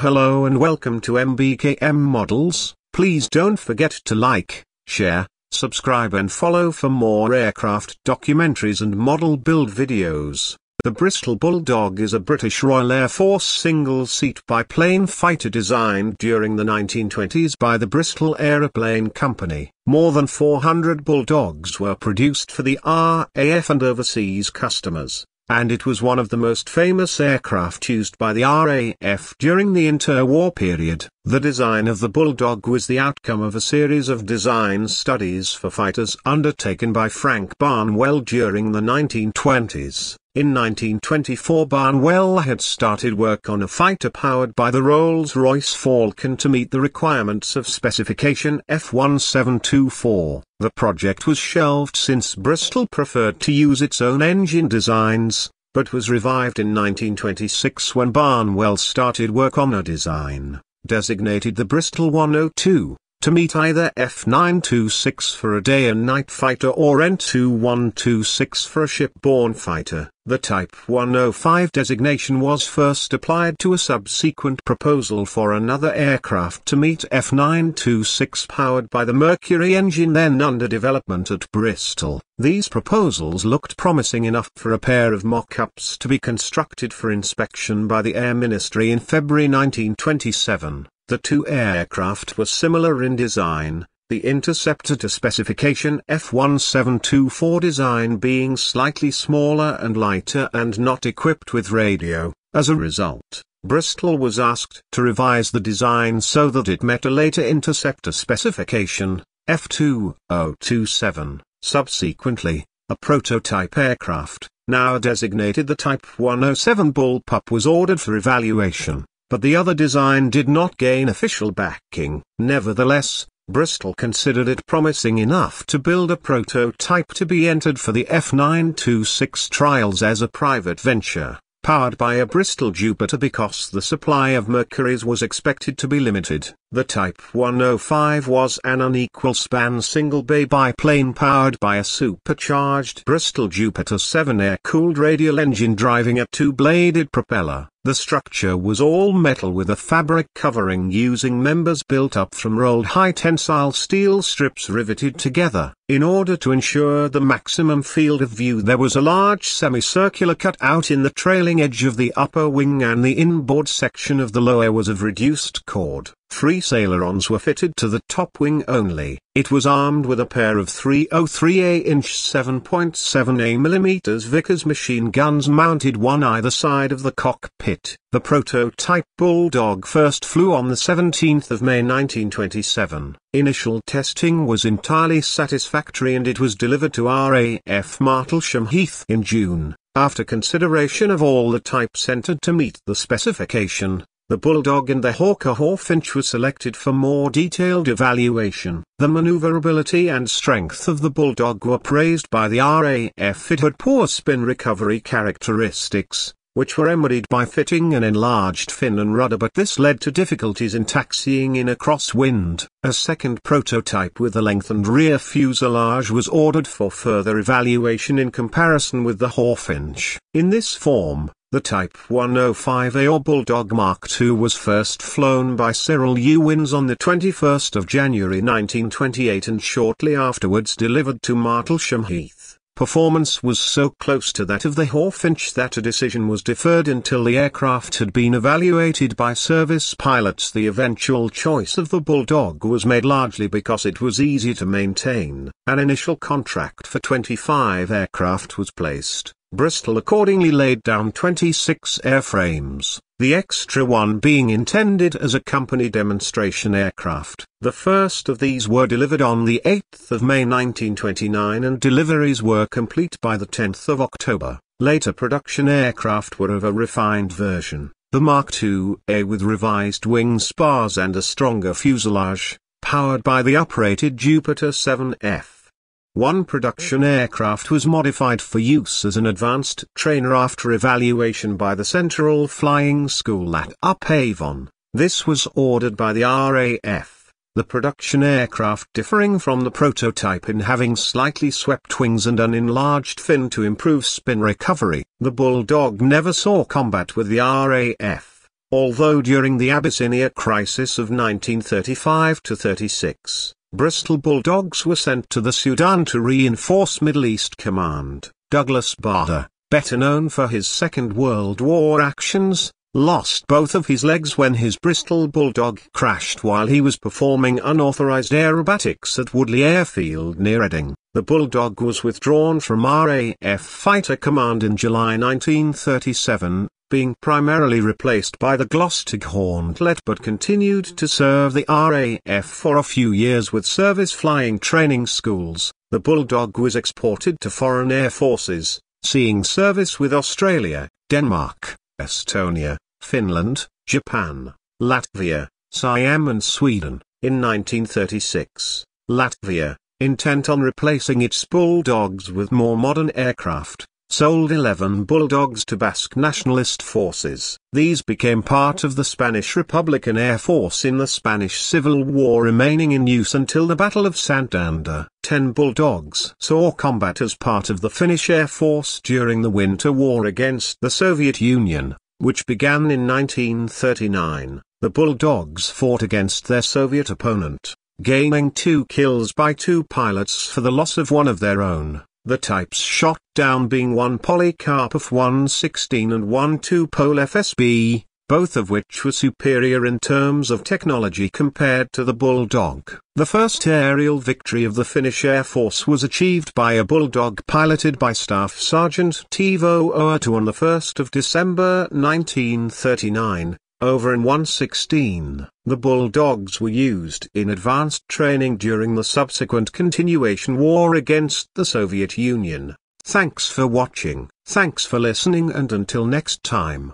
Hello and welcome to MBKM Models. Please don't forget to like, share, subscribe and follow for more aircraft documentaries and model build videos. The Bristol Bulldog is a British Royal Air Force single-seat biplane fighter designed during the 1920s by the Bristol Aeroplane Company. More than 400 Bulldogs were produced for the RAF and overseas customers and it was one of the most famous aircraft used by the RAF during the interwar period. The design of the Bulldog was the outcome of a series of design studies for fighters undertaken by Frank Barnwell during the 1920s. In 1924 Barnwell had started work on a fighter powered by the Rolls-Royce Falcon to meet the requirements of specification F1724. The project was shelved since Bristol preferred to use its own engine designs, but was revived in 1926 when Barnwell started work on a design, designated the Bristol 102 to meet either F926 for a day and night fighter or N2126 for a shipborne fighter. The Type 105 designation was first applied to a subsequent proposal for another aircraft to meet F926 powered by the Mercury engine then under development at Bristol. These proposals looked promising enough for a pair of mock-ups to be constructed for inspection by the Air Ministry in February 1927. The two aircraft were similar in design, the Interceptor to specification F1724 design being slightly smaller and lighter and not equipped with radio. As a result, Bristol was asked to revise the design so that it met a later Interceptor specification, F2027. Subsequently, a prototype aircraft, now designated the Type 107 Bullpup was ordered for evaluation but the other design did not gain official backing. Nevertheless, Bristol considered it promising enough to build a prototype to be entered for the F926 trials as a private venture, powered by a Bristol Jupiter because the supply of Mercuries was expected to be limited. The Type 105 was an unequal span single-bay biplane powered by a supercharged Bristol Jupiter 7 air-cooled radial engine driving a two-bladed propeller. The structure was all metal with a fabric covering using members built up from rolled high-tensile steel strips riveted together. In order to ensure the maximum field of view there was a large semicircular cutout in the trailing edge of the upper wing and the inboard section of the lower was of reduced chord. Frise ailerons were fitted to the top wing only. It was armed with a pair of 303A inch 7.7A mm Vickers machine guns mounted one either side of the cockpit. The prototype Bulldog first flew on the 17th of May 1927. Initial testing was entirely satisfactory and it was delivered to RAF Martlesham Heath in June. After consideration of all the types entered to meet the specification, the Bulldog and the Hawker Hawfinch were selected for more detailed evaluation. The maneuverability and strength of the Bulldog were praised by the RAF. It had poor spin recovery characteristics, which were remedied by fitting an enlarged fin and rudder but this led to difficulties in taxiing in a crosswind. A second prototype with a lengthened rear fuselage was ordered for further evaluation in comparison with the Hawfinch. In this form, the Type 105A or Bulldog Mark II was first flown by Cyril Uwins on the 21st of January 1928 and shortly afterwards delivered to Martlesham Heath. Performance was so close to that of the Hawfinch that a decision was deferred until the aircraft had been evaluated by service pilots. The eventual choice of the Bulldog was made largely because it was easy to maintain. An initial contract for 25 aircraft was placed. Bristol accordingly laid down 26 airframes, the extra one being intended as a company demonstration aircraft. The first of these were delivered on the 8th of May 1929 and deliveries were complete by the 10th of October. Later production aircraft were of a refined version, the Mark II-A with revised wing spars and a stronger fuselage, powered by the uprated Jupiter 7F. One production aircraft was modified for use as an advanced trainer after evaluation by the Central Flying School at Upavon. This was ordered by the RAF, the production aircraft differing from the prototype in having slightly swept wings and an enlarged fin to improve spin recovery. The Bulldog never saw combat with the RAF. although during the Abyssinia crisis of 1935-36, Bristol Bulldogs were sent to the Sudan to reinforce Middle East Command. Douglas Bader, better known for his Second World War actions, lost both of his legs when his Bristol Bulldog crashed while he was performing unauthorized aerobatics at Woodley Airfield near Reading. The Bulldog was withdrawn from RAF Fighter Command in July 1937, being primarily replaced by the Gloster Gauntlet but continued to serve the RAF for a few years with service flying training schools. The Bulldog was exported to foreign air forces, seeing service with Australia, Denmark, Estonia, Finland, Japan, Latvia, Siam and Sweden. In 1936, Latvia, intent on replacing its bulldogs with more modern aircraft, sold 11 bulldogs to Basque nationalist forces. These became part of the Spanish Republican Air Force in the Spanish Civil War remaining in use until the Battle of Santander. 10 bulldogs saw combat as part of the Finnish Air Force during the Winter War against the Soviet Union which began in 1939, the Bulldogs fought against their Soviet opponent, gaining two kills by two pilots for the loss of one of their own, the types shot down being one Polikarpov I-16 and one Tupolev FSB, both of which were superior in terms of technology compared to the Bulldog. The first aerial victory of the Finnish Air Force was achieved by a Bulldog piloted by Staff Sergeant Toivo Uuttu on 1 December 1939, over in I-16. The Bulldogs were used in advanced training during the subsequent continuation war against the Soviet Union. Thanks for watching, thanks for listening and until next time.